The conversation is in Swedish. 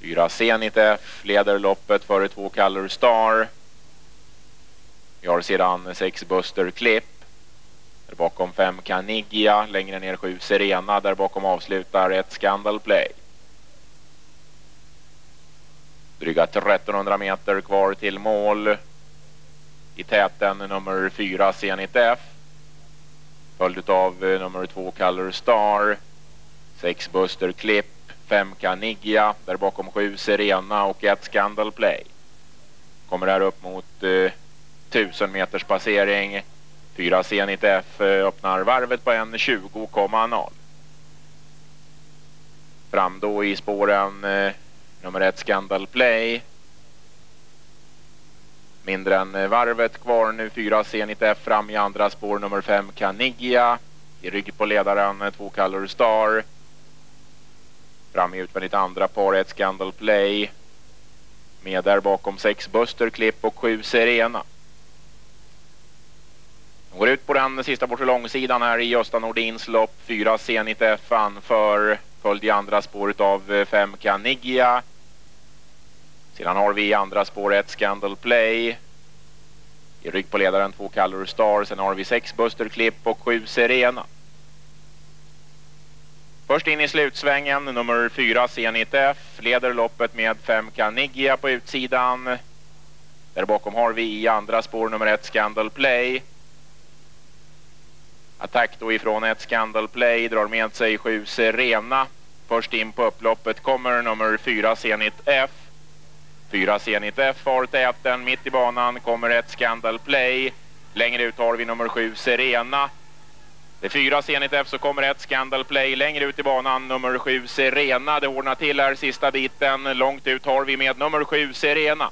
Fyra Zenit F leder loppet före två Color Star. Vi har sedan sex Buster Clip. Där bakom fem Canigia, längre ner sju Serena, där bakom avslutar ett Scandal Play. Dryga 1300 meter kvar till mål. I täten nummer fyra Zenit F. Följd av nummer två Color Star. Sex Buster Clip. 5 Canigia, där bakom 7 Serena och 1 Scandal Play. Kommer här upp mot eh, 1000 meters passering. 4 Zenit F eh, öppnar varvet på 1.20,0. Fram då i spåren eh, nummer 1 Scandal Play. Mindre än eh, varvet kvar nu. 4 Zenit F fram i andra spår nummer 5 Canigia. I rygg på ledaren eh, 2 Color Star. Fram i utvändigt andra par ett Scandal Play. Med där bakom sex Buster Clip och sju Serena. De går ut på den sista bort långsidan här i Gösta Nordins lopp. Fyra Zenit F anför. Följd i andra spåret av eh, fem Canigia. Sedan har vi i andra spåret Scandal Play. I rygg på ledaren två Color Star. Sen har vi sex Buster Clip och sju Serena. Först in i slutsvängen, nummer 4 C-90F, leder loppet med 5 Carnegie på utsidan. Där bakom har vi i andra spår nummer 1 Scandal Play. Attack då ifrån 1, Scandal Play, drar med sig 7 Serena. Först in på upploppet kommer nummer 4 C-90F. 4 C-90F har täten, mitt i banan kommer 1, Scandal Play. Längre ut har vi nummer 7 Serena. Det är fyra Zenit F så kommer ett Scandal Play. Längre ut i banan nummer sju Serena. Det ordnar till här sista biten. Långt ut har vi med nummer sju Serena.